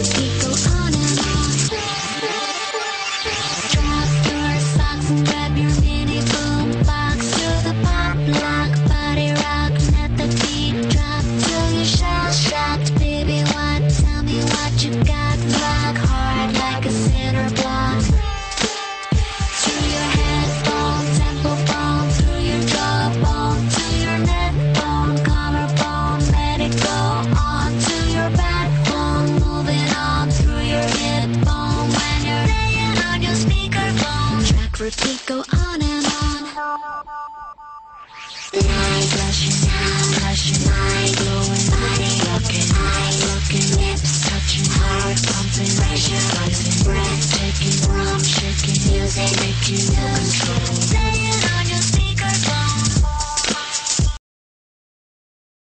Ricky. Repeat, go on and on. Night blushing, night blushing, night glowing, night looking, eye looking, lips touching, heart